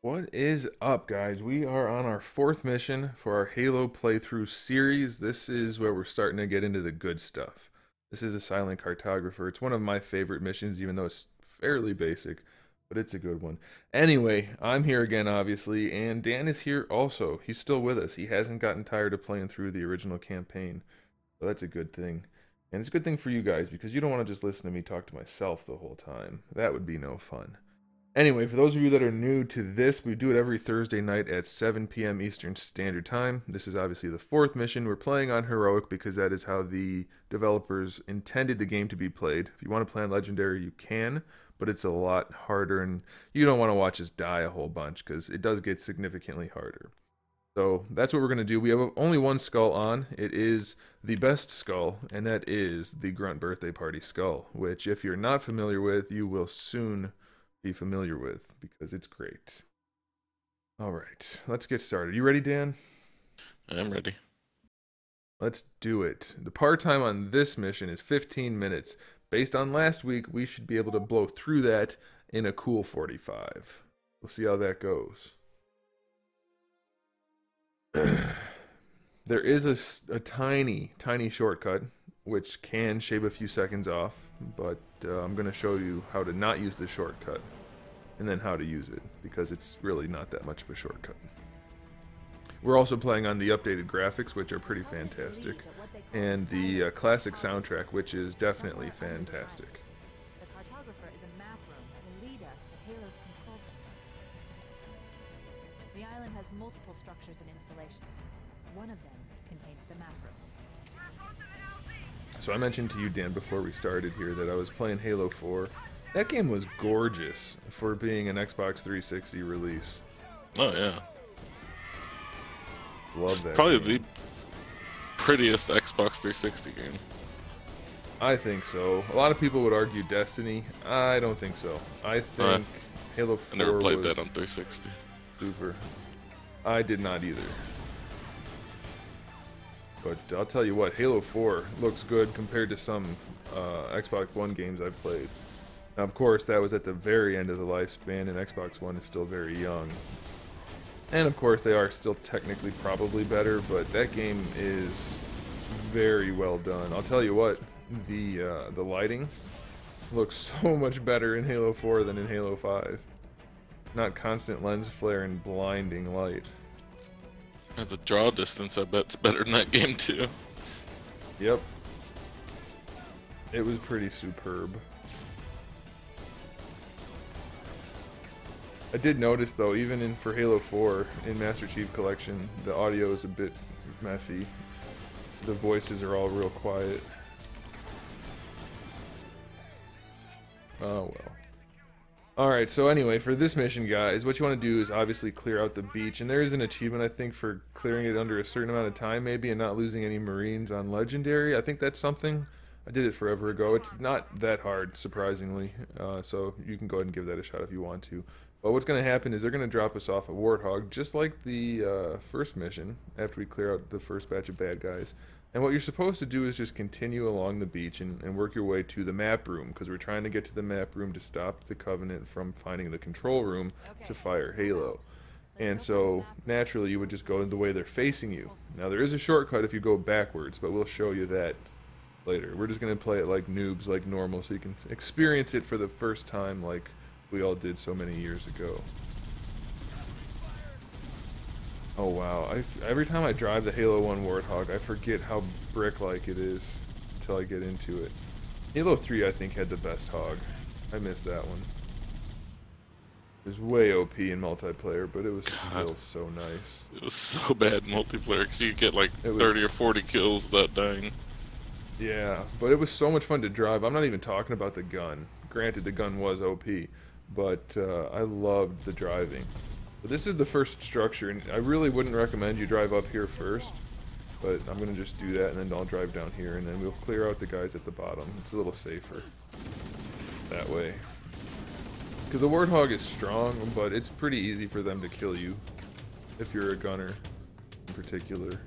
What is up, guys? We are on our fourth mission for our Halo playthrough series. This is where we're starting to get into the good stuff. This is a Silent Cartographer. It's one of my favorite missions, even though it's fairly basic, but it's a good one. Anyway, I'm here again, obviously, and Dan is here also. He's still with us. He hasn't gotten tired of playing through the original campaign, so that's a good thing. And it's a good thing for you guys, because you don't want to just listen to me talk to myself the whole time. That would be no fun. Anyway, for those of you that are new to this, we do it every Thursday night at 7 p.m. Eastern Standard Time. This is obviously the fourth mission. We're playing on Heroic because that is how the developers intended the game to be played. If you want to play on Legendary, you can, but it's a lot harder, and you don't want to watch us die a whole bunch because it does get significantly harder. So that's what we're going to do. We have only one skull on. It is the best skull, and that is the Grunt Birthday Party skull, which, if you're not familiar with, you will soon be familiar with because it's great. All right, let's get started. You ready, Dan? I'm ready. Let's do it. The par time on this mission is 15 minutes. Based on last week, we should be able to blow through that in a cool 45. We'll see how that goes. there is a, a tiny, tiny shortcut which can shave a few seconds off, but uh, I'm going to show you how to not use the shortcut and then how to use it because it's really not that much of a shortcut. We're also playing on the updated graphics, which are pretty fantastic, and the uh, classic soundtrack, which is definitely fantastic. The cartographer is a map room that lead us to Halo's control center. The island has multiple structures and installations. One of them contains the map room. So I mentioned to you, Dan, before we started here that I was playing Halo 4. That game was gorgeous for being an Xbox 360 release. Oh yeah, Love it's that. probably game. the prettiest Xbox 360 game. I think so. A lot of people would argue Destiny. I don't think so. I think Halo 4 I never played that on 360. super. I did not either. But I'll tell you what, Halo 4 looks good compared to some uh, Xbox One games I've played. Now, of course, that was at the very end of the lifespan, and Xbox One is still very young. And of course, they are still technically probably better, but that game is very well done. I'll tell you what, the uh, the lighting looks so much better in Halo 4 than in Halo 5. Not constant lens flare and blinding light. The draw distance, I bet, it's better in that game too. Yep. It was pretty superb. I did notice though, even in for Halo 4 in Master Chief Collection, the audio is a bit messy. The voices are all real quiet. Oh well. Alright, so anyway, for this mission, guys, what you want to do is obviously clear out the beach. And there is an achievement, I think, for clearing it under a certain amount of time, maybe, and not losing any Marines on Legendary. I think that's something. I did it forever ago. It's not that hard, surprisingly. Uh, so you can go ahead and give that a shot if you want to. But what's going to happen is they're going to drop us off a Warthog, just like the uh, first mission, after we clear out the first batch of bad guys. And what you're supposed to do is just continue along the beach and, and work your way to the map room, because we're trying to get to the map room to stop the Covenant from finding the control room to fire Halo. And so, naturally, you would just go the way they're facing you. Now, there is a shortcut if you go backwards, but we'll show you that later. We're just going to play it like noobs, like normal, so you can experience it for the first time like we all did so many years ago. Oh wow, I, every time I drive the Halo 1 Warthog, I forget how brick-like it is until I get into it. Halo 3 I think had the best hog. I missed that one. It was way OP in multiplayer, but it was still so nice. It was so bad in multiplayer because you get like was- 30 or 40 kills without dying. Yeah, but it was so much fun to drive. I'm not even talking about the gun. Granted, the gun was OP, but uh, I loved the driving. But this is the first structure, and I really wouldn't recommend you drive up here first. But I'm gonna just do that, and then I'll drive down here, and then we'll clear out the guys at the bottom. It's a little safer that way. Because the Warthog is strong, but it's pretty easy for them to kill you if you're a gunner, in particular.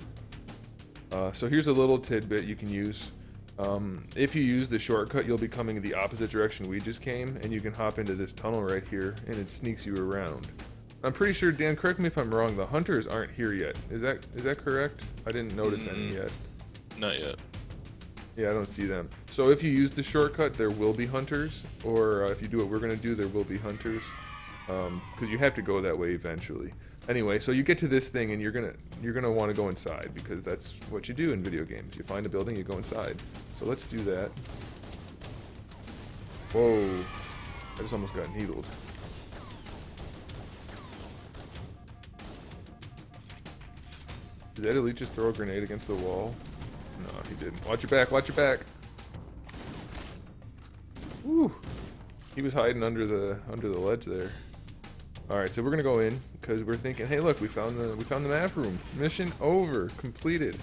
Uh, so here's a little tidbit you can use. Um, if you use the shortcut, you'll be coming in the opposite direction we just came, and you can hop into this tunnel right here, and it sneaks you around. I'm pretty sure, Dan, correct me if I'm wrong, the hunters aren't here yet. Is that is that correct? I didn't notice any Mm. yet. Not yet. Yeah, I don't see them. So if you use the shortcut, there will be hunters, or uh, if you do what we're gonna do, there will be hunters, because you have to go that way eventually. Anyway, so you get to this thing, and you're gonna you're gonna want to go inside because that's what you do in video games. You find a building, you go inside. So let's do that. Whoa! I just almost got needled. Did that elite just throw a grenade against the wall? No, he didn't. Watch your back, watch your back. Woo! He was hiding under the under the ledge there. Alright, so we're gonna go in because we're thinking, hey look, we found the we found the map room. Mission over, completed.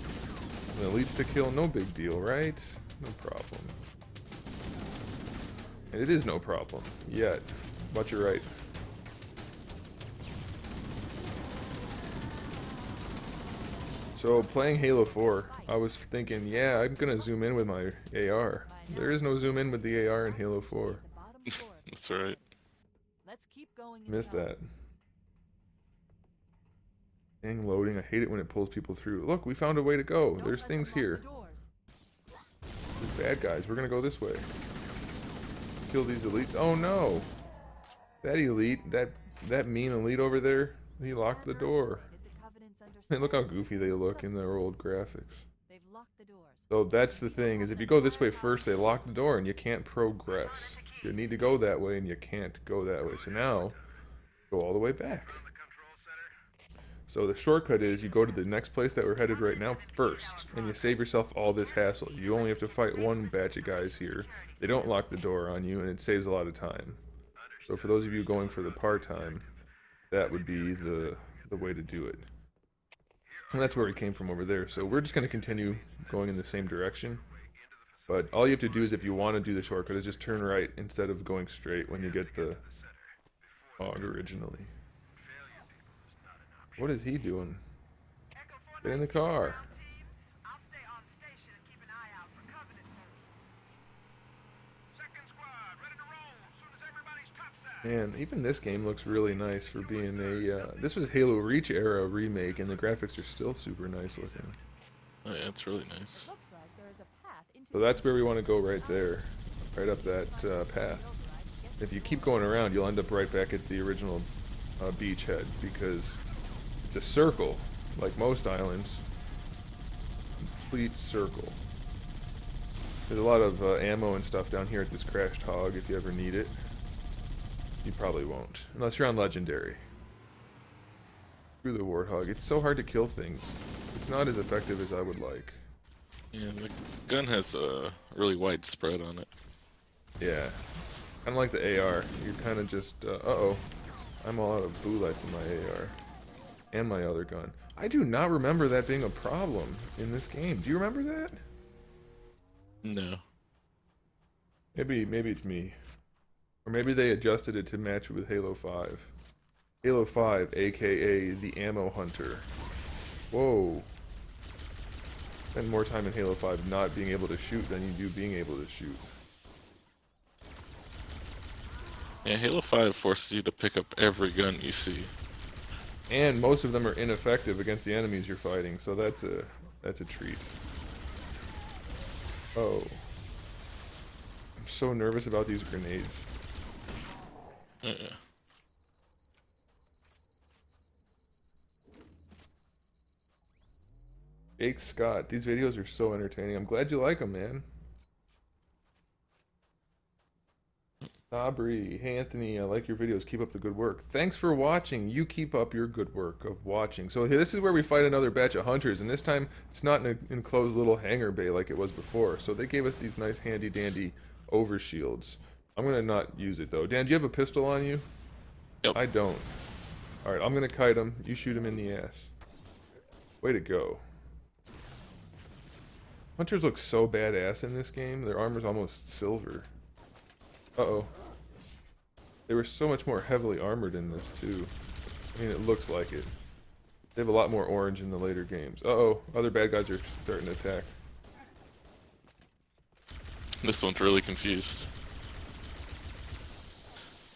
And elites to kill, no big deal, right? No problem. And it is no problem. Yet. Watch your right. So playing Halo 4, I was thinking, yeah, I'm gonna zoom in with my AR. There is no zoom in with the AR in Halo 4. The bottom floor. That's right. Let's keep going. Missed that. Dang loading, I hate it when it pulls people through. Look, we found a way to go. Don't There's things here. the. There's bad guys. We're gonna go this way. Kill these elites. Oh no! That elite, that that mean elite over there, he locked the door. Look how goofy they look in their old graphics. They've locked the doors. So that's the thing, is if you go this way first, they lock the door and you can't progress. You need to go that way and you can't go that way. So now, go all the way back. So the shortcut is you go to the next place that we're headed right now first, and you save yourself all this hassle. You only have to fight one batch of guys here. They don't lock the door on you, and it saves a lot of time. So for those of you going for the par time, that would be the the way to do it. And that's where it came from over there. So we're just going to continue going in the same direction. But all you have to do is if you want to do the shortcut is just turn right instead of going straight when you get the hog originally. What is he doing? Get in the car. I'll stay on station and keep an eye out for Covenant foes. Second squad, ready to roll as soon as everybody's topside. Man, even this game looks really nice for being a. Uh, this was Halo Reach era remake, and the graphics are still super nice looking. Oh, yeah, it's really nice. Looks like there is a path into So that's where we want to go right there, right up that uh, path. If you keep going around, you'll end up right back at the original uh, beachhead because it's a circle, like most islands. Complete circle. There's a lot of uh, ammo and stuff down here at this crashed hog if you ever need it. You probably won't, unless you're on legendary. Through the warthog, it's so hard to kill things. It's not as effective as I would like. Yeah, the gun has a really wide spread on it. Yeah. Kind of like the AR. You're kind of just, uh oh. I'm all out of bullets in my AR. And my other gun. I do not remember that being a problem in this game. Do you remember that? No. Maybe, maybe it's me. Or maybe they adjusted it to match with Halo 5. Halo 5, aka the Ammo Hunter. Whoa. Spend more time in Halo 5 not being able to shoot than you do being able to shoot. Yeah, Halo 5 forces you to pick up every gun you see. And most of them are ineffective against the enemies you're fighting, so that's a that's a treat. Oh. I'm so nervous about these grenades. Uh-uh. Jake Scott, these videos are so entertaining. I'm glad you like them, man. Aubrey, hey Anthony, I like your videos. Keep up the good work. Thanks for watching. You keep up your good work of watching. So this is where we fight another batch of hunters, and this time it's not in an enclosed little hangar bay like it was before. So they gave us these nice handy dandy overshields. I'm gonna not use it though. Dan, do you have a pistol on you? Yep. I don't. All right, I'm gonna kite him. You shoot him in the ass. Way to go. Hunters look so badass in this game. Their armor's almost silver. Uh-oh. They were so much more heavily armored in this, too. I mean, it looks like it. They have a lot more orange in the later games. Uh-oh. Other bad guys are starting to attack. This one's really confused.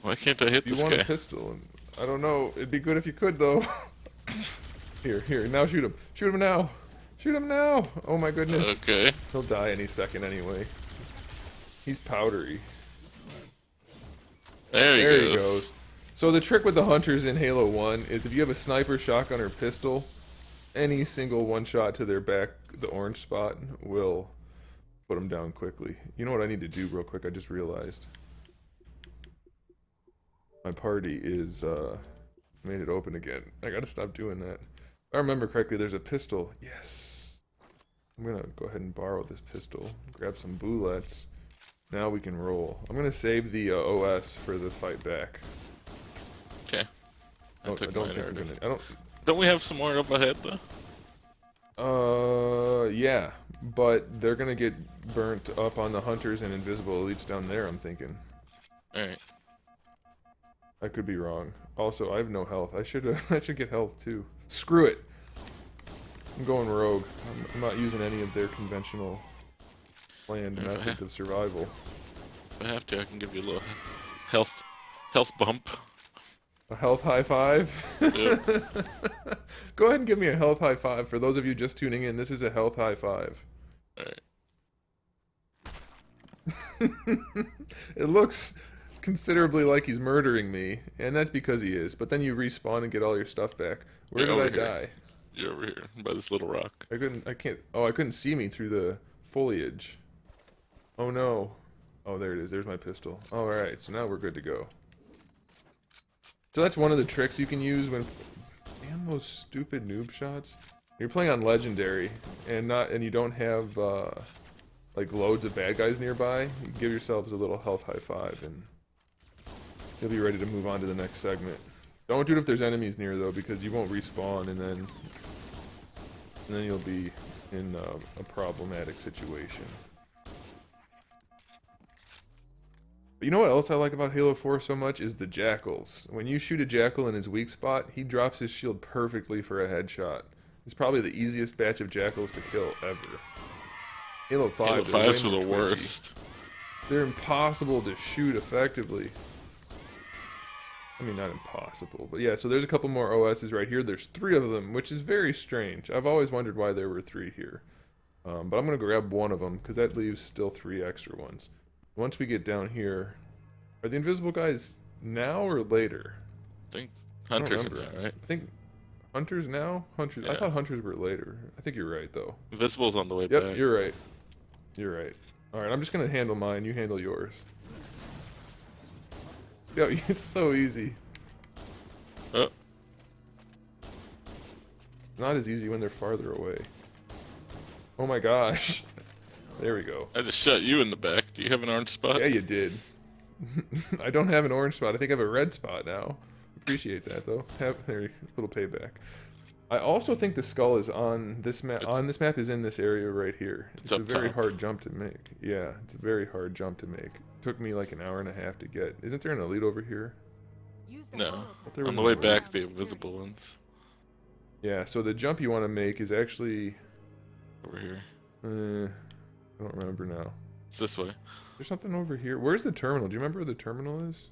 Why can't I hit You this want a pistol. And I don't know. It'd be good if you could, though. here, here. Now shoot him. Shoot him now. Shoot him now. Oh my goodness. Okay. He'll die any second anyway. He's powdery. There he There goes. he goes. So the trick with the hunters in Halo 1 is if you have a sniper, shotgun, or pistol, any single one shot to their back, the orange spot, will put them down quickly. You know what I need to do real quick? I just realized. My party is, uh, made it open again. I gotta stop doing that. If I remember correctly, there's a pistol. Yes. I'm gonna go ahead and borrow this pistol. Grab some bullets. Now we can roll. I'm gonna save the uh, OS for the fight back. Okay. I Oh, took I don't think I'm gonna. I Don't we have some more up ahead though? Uh, yeah, but they're gonna get burnt up on the hunters and invisible elites down there. I'm thinking. Alright. I could be wrong. Also, I have no health. I should. I should get health too. Screw it. I'm going rogue. I'm, I'm not using any of their conventional planned If methods of survival. If I have to, I can give you a little health health bump. A health high five. Yep. Go ahead and give me a health high five. For those of you just tuning in, this is a health high five. Alright. it looks considerably like he's murdering me, and that's because he is. But then you respawn and get all your stuff back. Where Yeah, did I here. die? You're over here by this little rock. I couldn't. I can't. Oh, I couldn't see me through the foliage. Oh no. Oh, there it is. There's my pistol. All right. So now we're good to go. So that's one of the tricks you can use when. Damn those stupid noob shots. You're playing on legendary, and not, and you don't have uh, like loads of bad guys nearby. You give yourselves a little health high five, and you'll be ready to move on to the next segment. Don't do it if there's enemies near though, because you won't respawn, and then and then you'll be in uh, a problematic situation. But you know what else I like about Halo 4 so much is the jackals. When you shoot a jackal in his weak spot, he drops his shield perfectly for a headshot. It's probably the easiest batch of jackals to kill ever. Halo 5, Halo they're 5's are the twitchy. worst. They're impossible to shoot effectively. I mean, not impossible, but yeah, so there's a couple more OSs right here. There's three of them, which is very strange. I've always wondered why there were three here. Um, but I'm going to grab one of them, because that leaves still three extra ones. Once we get down here, are the invisible guys now or later? I think hunters are now, right? I think hunters now? Hunters. I thought hunters were later. I think you're right, though. Invisible's on the way Yep, back. you're right. You're right. All right, I'm just gonna handle mine. You handle yours. Yo, it's so easy. Oh, Not as easy when they're farther away. Oh my gosh. There we go. I just shot you in the back. Do you have an orange spot? Yeah, you did. I don't have an orange spot. I think I have a red spot now. Appreciate that though. Have there, little payback. I also think the skull is on this map. On this map is in this area right here. It's It's, a very top. hard jump to make. Yeah, it's a very hard jump to make. Took me like an hour and a half to get. Isn't there an elite over here? No. portal Thought On the way elite. back, the invisible ones Yeah. So the jump you want to make is actually. over here. Uh, I don't remember now. It's this way. There's something over here. Where's the terminal? Do you remember where the terminal is?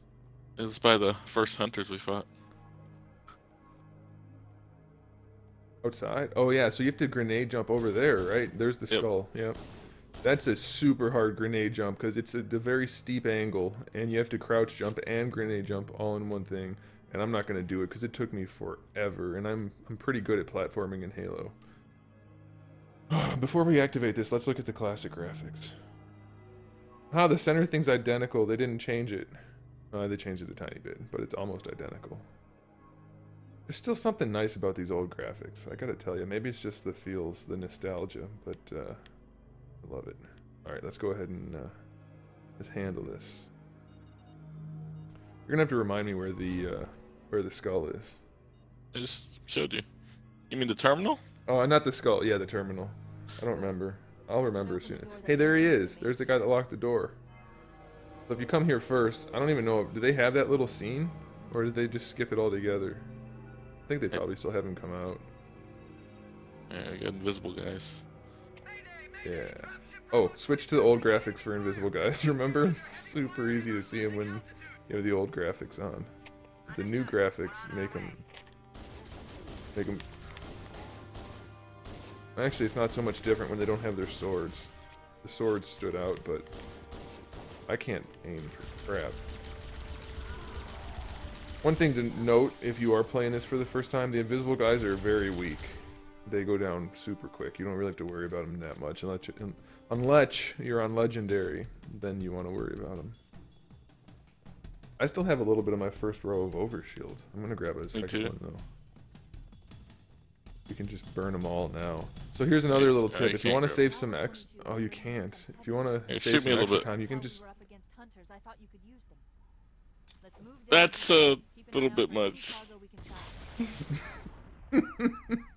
It's by the first hunters we fought. Outside? Oh yeah, so you have to grenade jump over there, right? There's the Yep. skull. Yep. That's a super hard grenade jump because it's at a very steep angle, and you have to crouch jump and grenade jump all in one thing. And I'm not gonna do it because it took me forever, and I'm I'm pretty good at platforming in Halo. Before we activate this, let's look at the classic graphics. Ah, the center thing's identical. They didn't change it. Uh, they changed it a tiny bit, but it's almost identical. There's still something nice about these old graphics. I gotta tell you, maybe it's just the feels, the nostalgia, but uh, I love it. All right, let's go ahead and uh, let's handle this. You're gonna have to remind me where the uh, where the skull is. I just showed you. You mean the terminal? Oh, not the skull. Yeah, the terminal. I don't remember. I'll remember soon. Hey, there he is. There's the guy that locked the door. So if you come here first, I don't even know. Do they have that little scene, or did they just skip it altogether? I think they probably still haven't come out. Yeah, got invisible guys. Yeah. Oh, switch to the old graphics for invisible guys. Remember? It's super easy to see him when you have the old graphics on. the new graphics make them make them. Actually, it's not so much different when they don't have their swords. The swords stood out, but I can't aim for crap. One thing to note if you are playing this for the first time, the invisible guys are very weak. They go down super quick. You don't really have to worry about them that much unless you, unless you're on legendary. Then you want to worry about them. I still have a little bit of my first row of overshield. I'm gonna grab a second one though. You can just burn them all now. So here's another little Yeah, tip. you If you want to save some X, oh you can't. If you want to Yeah, save some me a little extra bit. time, you can just That's a little bit much. cargo we can find.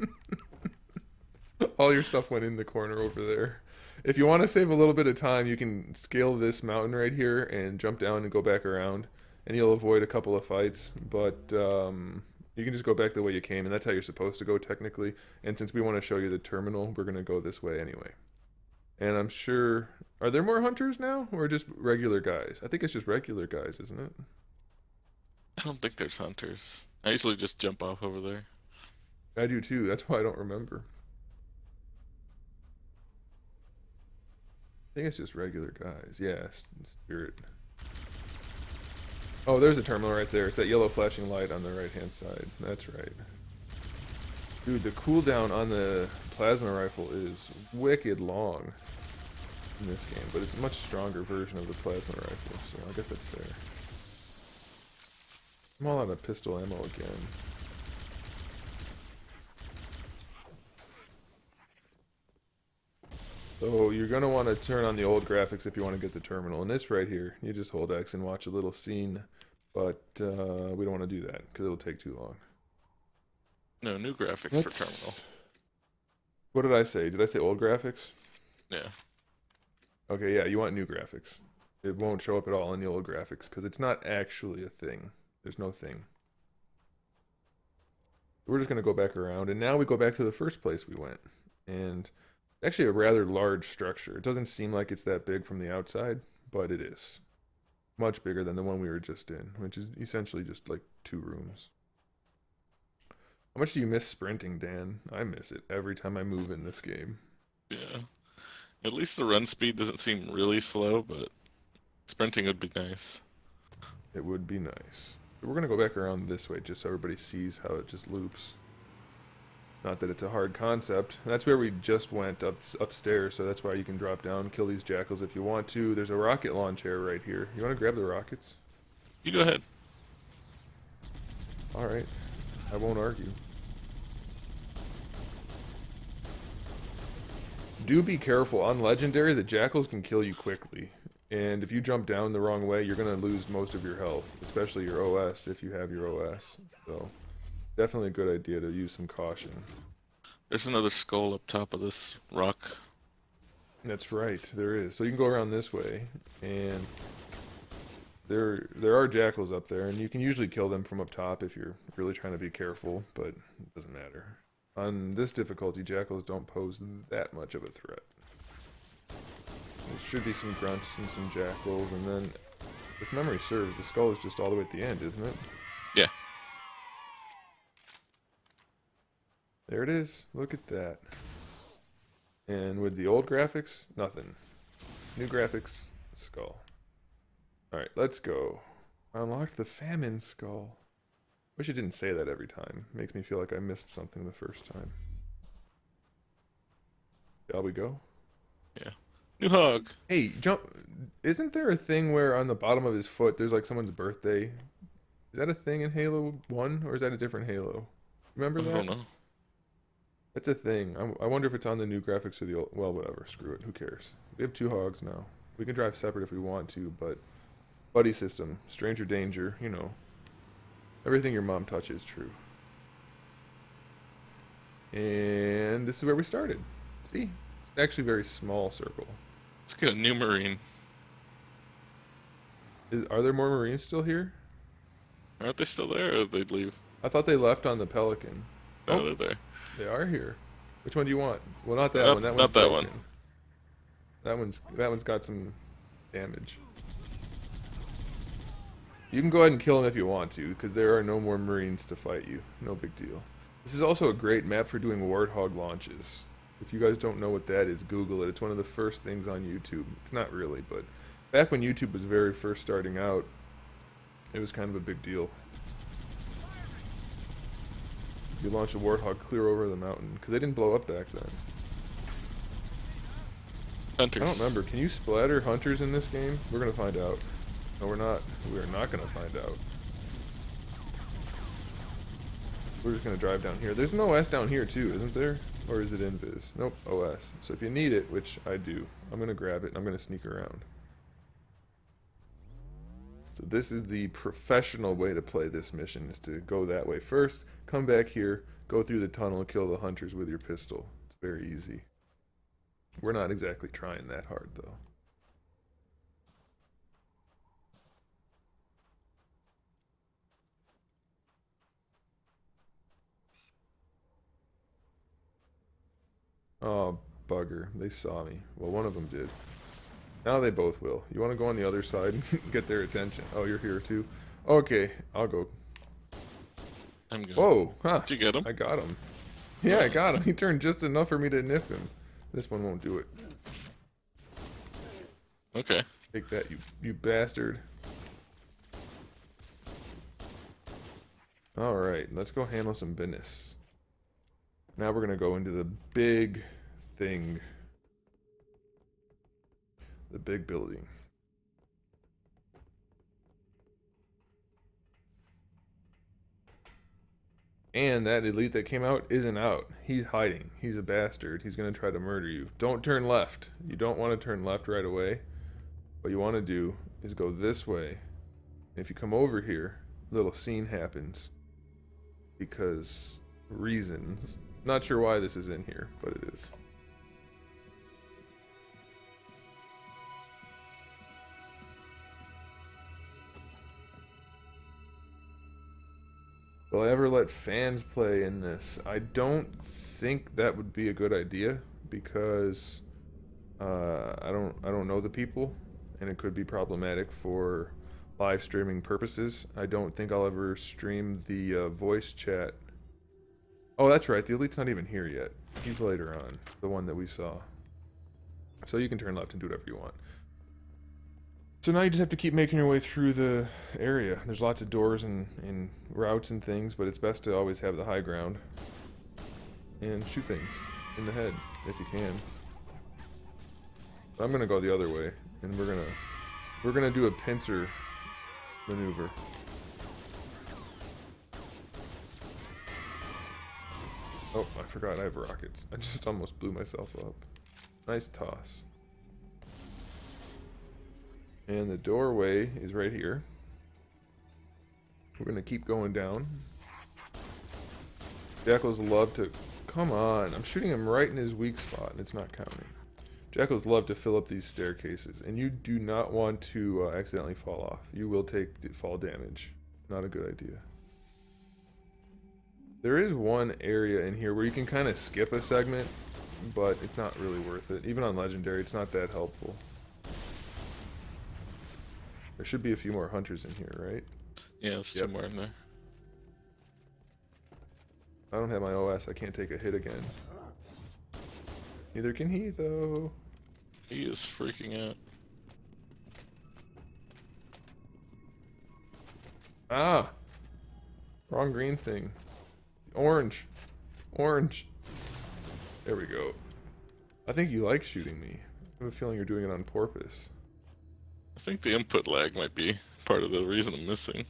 all your stuff went in the corner over there. If you want to save a little bit of time, you can scale this mountain right here and jump down and go back around, and you'll avoid a couple of fights. But um, you can just go back the way you came, and that's how you're supposed to go technically. And since we want to show you the terminal, we're gonna go this way anyway. And I'm sure, are there more hunters now, or just regular guys? I think it's just regular guys, isn't it? I don't think there's hunters. I usually just jump off over there. I do too. That's why I don't remember. I think it's just regular guys. Yeah, spirit. Oh, there's a terminal right there. It's that yellow flashing light on the right hand side. That's right. Dude, the cooldown on the plasma rifle is wicked long in this game, but it's a much stronger version of the plasma rifle, so I guess that's fair. I'm all out of pistol ammo again. So you're gonna want to turn on the old graphics if you want to get the terminal. And this right here, you just hold X and watch a little scene, but uh, we don't want to do that because it'll take too long. No, new graphics for terminal. What did I say? Did I say old graphics? Yeah. Okay, yeah, you want new graphics. It won't show up at all in the old graphics because it's not actually a thing. There's no thing. We're just gonna go back around, and now we go back to the first place we went, and actually a rather large structure. It doesn't seem like it's that big from the outside, but it is. Much bigger than the one we were just in, which is essentially just like two rooms. How much do you miss sprinting, Dan? I miss it every time I move in this game. Yeah. At least the run speed doesn't seem really slow, but sprinting would be nice. It would be nice. We're gonna go back around this way just so everybody sees how it just loops. Not that it's a hard concept. That's where we just went up upstairs, so that's why you can drop down, kill these jackals if you want to. There's a rocket launcher right here. You want to grab the rockets? You go ahead. All right. I won't argue. Do be careful. On Legendary, the Jackals can kill you quickly. And if you jump down the wrong way, you're going to lose most of your health, especially your OS if you have your OS. So, definitely a good idea to use some caution. There's another skull up top of this rock. That's right, there is. So you can go around this way, and there there are jackals up there, and you can usually kill them from up top if you're really trying to be careful, but it doesn't matter. On this difficulty, jackals don't pose that much of a threat. Should be some grunts and some jackals, and then, if memory serves, the skull is just all the way at the end, isn't it? Yeah. There it is. Look at that. And with the old graphics, nothing. New graphics, skull. Alright, let's go. I unlocked the famine skull. Wish it didn't say that every time. Makes me feel like I missed something the first time. Shall we go? Hog. Hey, jump. Isn't there a thing where on the bottom of his foot there's like someone's birthday? Is that a thing in Halo 1 or is that a different Halo? Remember that? I don't know. That's a thing. I, I wonder if it's on the new graphics or the old. Well, whatever. Screw it. Who cares? We have two hogs now. We can drive separate if we want to, but buddy system, stranger danger. You know, everything your mom touches is true. And this is where we started. See, it's actually a very small circle. Let's get a new marine. Is, are there more Marines still here? Aren't they still there, or they'd leave? I thought they left on the Pelican. No, Oh. they're there. They are here. Which one do you want? Well, not that Nope, one. That not that one. That one's that one's got some damage. You can go ahead and kill them if you want to, because there are no more Marines to fight you. No big deal. This is also a great map for doing Warthog launches. If you guys don't know what that is, Google it. It's one of the first things on YouTube. It's not really, but back when YouTube was very first starting out, it was kind of a big deal. You launch a Warthog clear over the mountain, because they didn't blow up back then. Hunters. I don't remember. Can you splatter hunters in this game? We're gonna find out. No, we're not. We are not gonna find out. We're just gonna drive down here. There's an OS down here too, isn't there? Or is it Invis? Nope, OS. So if you need it, which I do, I'm gonna grab it and I'm gonna sneak around. So this is the professional way to play this mission, is to go that way first, come back here, go through the tunnel, and kill the hunters with your pistol. It's very easy. We're not exactly trying that hard though. Oh, bugger. They saw me. Well, one of them did. Now they both will. You want to go on the other side and get their attention? Oh, you're here too? Okay, I'll go. I'm good. Whoa, huh. Did you get him? I got him. Yeah, I got him. He turned just enough for me to nip him. This one won't do it. Okay. Take that, you you bastard. Alright, let's go handle some business. Now we're gonna go into the big thing. The big building. And that elite that came out isn't out. He's hiding. He's a bastard. He's gonna try to murder you. Don't turn left. You don't want to turn left right away. What you want to do is go this way. If you come over here, little scene happens. Because reasons. Not sure why this is in here, but it is. Will I ever let fans play in this? I don't think that would be a good idea because uh, I don't I don't know the people, and it could be problematic for live streaming purposes. I don't think I'll ever stream the uh, voice chat. Oh, that's right. The elite's not even here yet. He's later on, the one that we saw. So you can turn left and do whatever you want. So now you just have to keep making your way through the area. There's lots of doors and, and routes and things, but it's best to always have the high ground. And shoot things in the head, if you can. I'm gonna go the other way, and we're gonna we're gonna do a pincer maneuver. Oh, I forgot I have rockets. I just almost blew myself up. Nice toss. And the doorway is right here. We're gonna keep going down. Jackals love to... Come on, I'm shooting him right in his weak spot and it's not counting. Jackals love to fill up these staircases, and you do not want to uh, accidentally fall off. You will take fall damage. Not a good idea. There is one area in here where you can kind of skip a segment, but it's not really worth it. Even on Legendary, it's not that helpful. There should be a few more hunters in here, right? Yeah, Yep. somewhere in there. I don't have my OS, I can't take a hit again. Neither can he, though. He is freaking out. Ah! Wrong green thing. Orange. Orange. There we go. I think you like shooting me. I have a feeling you're doing it on purpose. I think the input lag might be part of the reason I'm missing.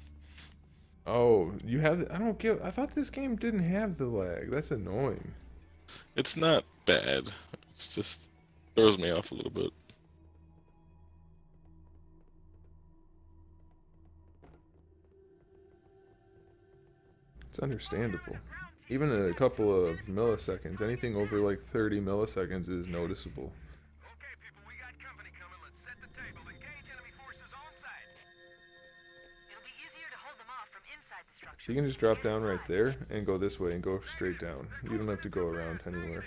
Oh, you have. I don't get. I thought this game didn't have the lag. That's annoying. It's not bad. It's just throws me off a little bit. It's understandable. Even a couple of milliseconds, anything over like 30 milliseconds is noticeable. Okay, people, we got company coming. Let's set the table. Engage enemy forces on sight. It'll be easier to hold them off from inside the structure. You can just drop down right there and go this way and go straight down. You don't have to go around anywhere.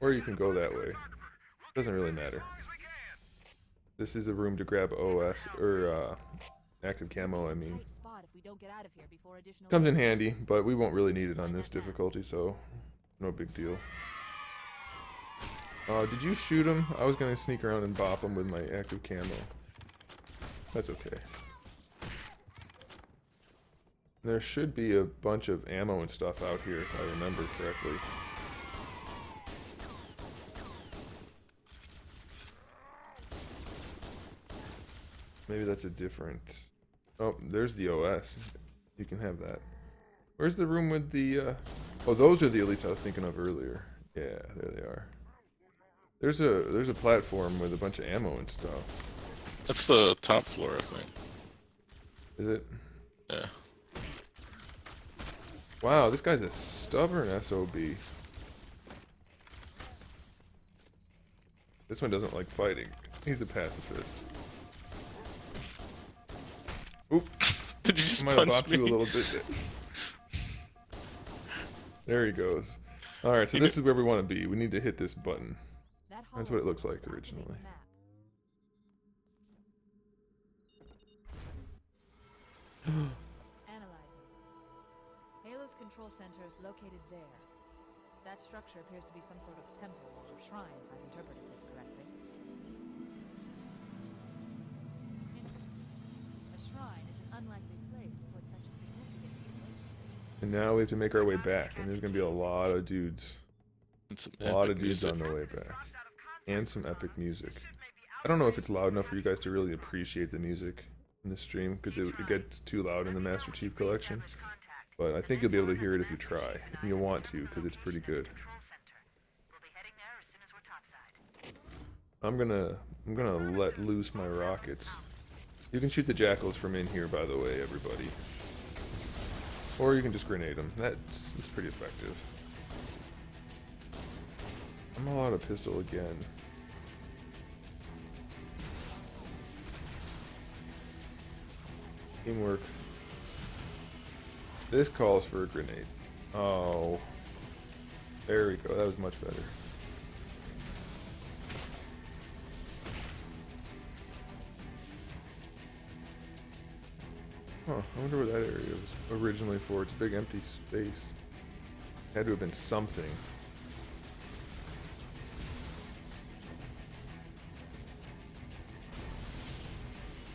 Or you can go that way. Doesn't really matter. As long as we can. This is a room to grab OS or uh, active camo. I mean, Tight if we don't get out of here before additional comes in handy, but we won't really need it on this difficulty, so no big deal. Uh, did you shoot him? I was gonna sneak around and bop him with my active camo. That's okay. There should be a bunch of ammo and stuff out here, if I remember correctly. Maybe that's a different... Oh, there's the OS. You can have that. Where's the room with the, uh... Oh, those are the elites I was thinking of earlier. Yeah, there they are. There's a there's a platform with a bunch of ammo and stuff. That's the top floor, I think. Is it? Yeah. Wow, this guy's a stubborn SOB. This one doesn't like fighting. He's a pacifist. Oop, Did you just might have punch bopped me? you a little bit. there. There he goes. Alright, so You this is where we want to be. We need to hit this button. That's what it looks like originally. Analyzing. Halo's control center is located there. That structure appears to be some sort of temple or shrine, if I've interpreted this correctly. And now we have to make our way back, and there's gonna be a lot of dudes. A lot of dudes music. on the way back. And some epic music. I don't know if it's loud enough for you guys to really appreciate the music in the stream, because it, it gets too loud in the Master Chief Collection. But I think you'll be able to hear it if you try. And you'll want to, because it's pretty good. I'm gonna I'm gonna let loose my rockets. You can shoot the jackals from in here, by the way, everybody. Or you can just grenade them. That's, that's pretty effective. I'm all out of pistol again. Teamwork. This calls for a grenade. Oh. There we go. That was much better. Huh, I wonder what that area was originally for. It's a big empty space. Had to have been something.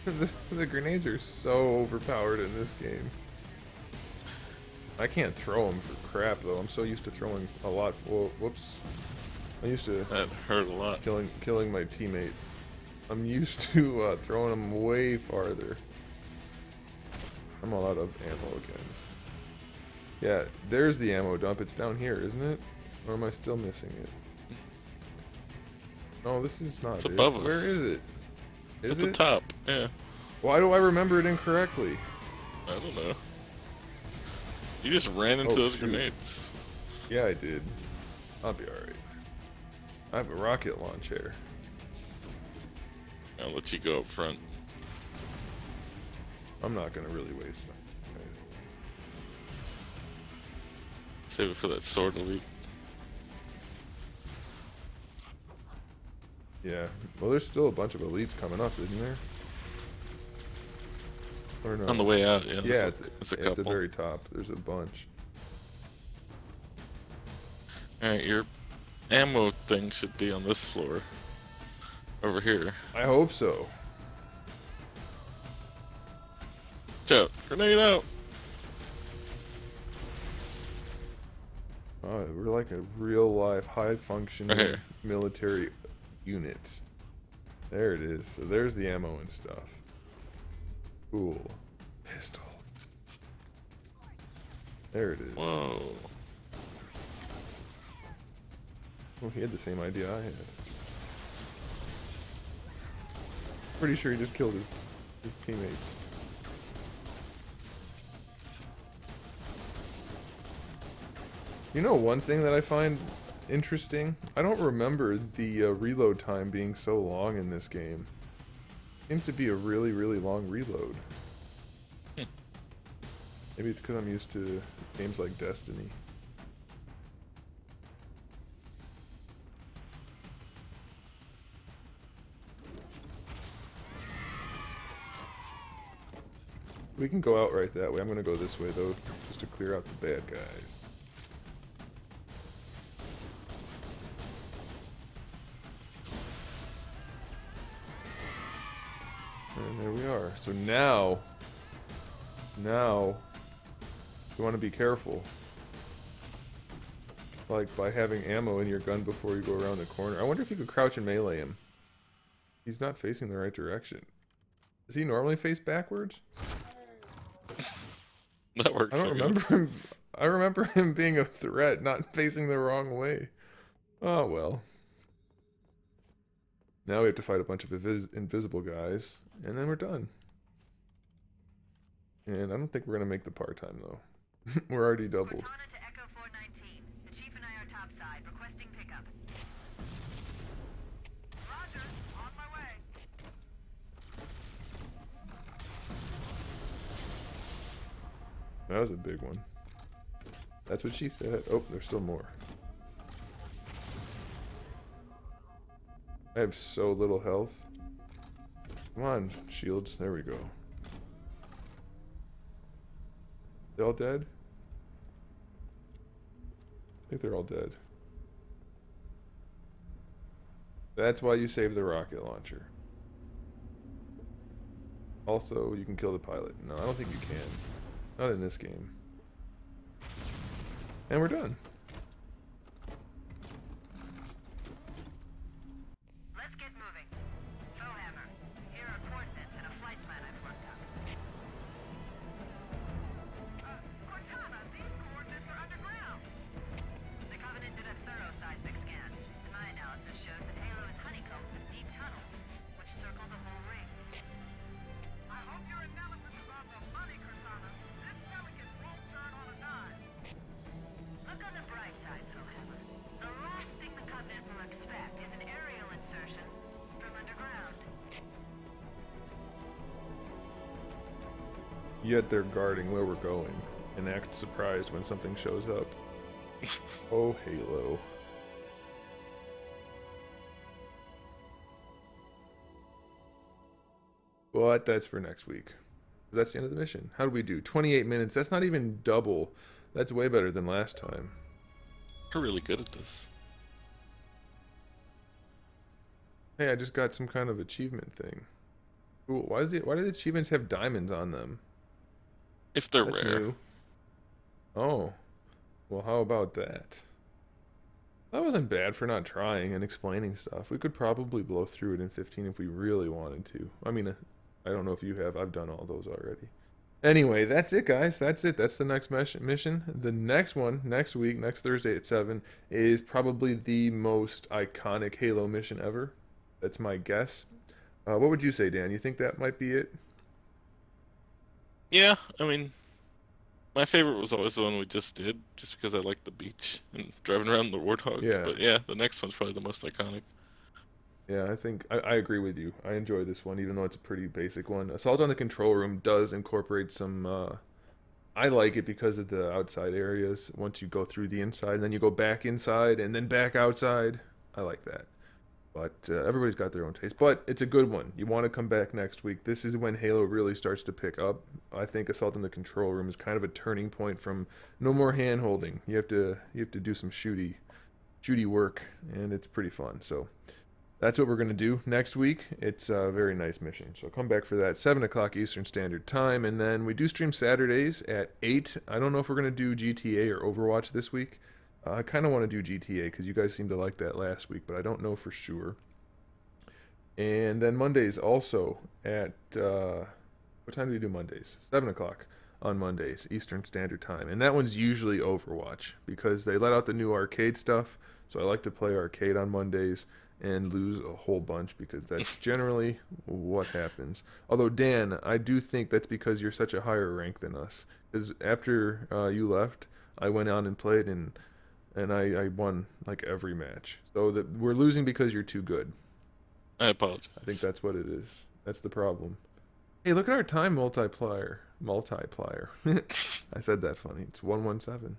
the, the grenades are so overpowered in this game. I can't throw them for crap though. I'm so used to throwing a lot. Whoa, whoops. I used to That hurt a lot. killing killing my teammate. I'm used to uh, throwing them way farther. I'm all out of ammo again. Yeah, there's the ammo dump. It's down here, isn't it? Or am I still missing it? No, this is not It's it. above Where us. is it? It's Is at the top. Yeah. Why do I remember it incorrectly? I don't know. You just ran into Oh, those shoot. grenades. Yeah, I did. I'll be alright. I have a rocket launcher. I'll let you go up front. I'm not gonna really waste them. Save it for that sword elite. Yeah. Well, there's still a bunch of elites coming up, isn't there? Or no? On the way out, yeah. Yeah, a, the, a at the very top. There's a bunch. Alright, your ammo thing should be on this floor. Over here. I hope so. Out. Grenade out! Oh, we're like a real life, high functioning Right military unit. There it is. So there's the ammo and stuff. Cool. Pistol. There it is. Whoa. Well, he had the same idea I had. Pretty sure he just killed his his teammates. You know one thing that I find interesting? I don't remember the uh, reload time being so long in this game. Seems to be a really, really long reload. Hmm. Maybe it's because I'm used to games like Destiny. We can go out right that way. I'm going to go this way, though, just to clear out the bad guys. And there we are. So now, now, you want to be careful. Like by having ammo in your gun before you go around the corner. I wonder if you could crouch and melee him. He's not facing the right direction. Does he normally face backwards? That works. I don't remember him. I remember him being a threat, not facing the wrong way. Oh well. Now we have to fight a bunch of invis- invisible guys, and then we're done. And I don't think we're gonna make the par time though. we're already doubled. Cortana to Echo 419. The chief and I are topside, requesting pickup. Roger. On my way. That was a big one. That's what she said. Oh, there's still more. I have so little health. Come on, shields. There we go. They all dead? I think they're all dead. That's why you save the rocket launcher. Also, you can kill the pilot. No, I don't think you can. Not in this game. And we're done. Yet they're guarding where we're going and act surprised when something shows up. oh, Halo. But that's for next week. That's the end of the mission. How do we do? 28 minutes. That's not even double. That's way better than last time. We're really good at this. Hey, I just got some kind of achievement thing. Cool. Why is the why do the achievements have diamonds on them? If they're That's rare. new. Oh. Well, how about that? That wasn't bad for not trying and explaining stuff. We could probably blow through it in 15 if we really wanted to. I mean, uh, I don't know if you have. I've done all those already. Anyway, that's it, guys. That's it. That's the next mission. The next one, next week, next Thursday at 7, is probably the most iconic Halo mission ever. That's my guess. Uh, what would you say, Dan? You think that might be it? Yeah, I mean, my favorite was always the one we just did, just because I liked the beach and driving around the warthogs. Yeah. But yeah, the next one's probably the most iconic. Yeah, I think I, I agree with you. I enjoy this one, even though it's a pretty basic one. Assault on the Control Room does incorporate some. Uh, I like it because of the outside areas. Once you go through the inside, and then you go back inside, and then back outside. I like that. But uh, everybody's got their own taste. But it's a good one. You want to come back next week. This is when Halo really starts to pick up. I think Assault in the Control Room is kind of a turning point from no more hand holding. You have to you have to do some shooty, shooty work, and it's pretty fun. So that's what we're going to do next week. It's a very nice mission. So come back for that. 7 o'clock Eastern Standard Time. And then we do stream Saturdays at 8. I don't know if we're going to do GTA or Overwatch this week. I kind of want to do GTA because you guys seemed to like that last week, but I don't know for sure. And then Mondays also at. Uh, what time do we do Mondays? 7 o'clock on Mondays, Eastern Standard Time. And that one's usually Overwatch because they let out the new arcade stuff. So I like to play arcade on Mondays and lose a whole bunch because that's generally what happens. Although Dan, I do think that's because you're such a higher rank than us. Because after uh, you left, I went on and played and and I, I won like every match. So that we're losing because you're too good. I apologize. I think that's what it is. That's the problem. Hey, look at our time multiplier. Multiplier. I said that funny. It's 117.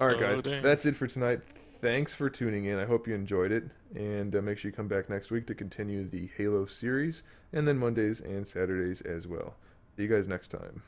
All right, Oh, guys. dang. That's it for tonight. Thanks for tuning in. I hope you enjoyed it. And uh, make sure you come back next week to continue the Halo series, and then Mondays and Saturdays as well. See you guys next time.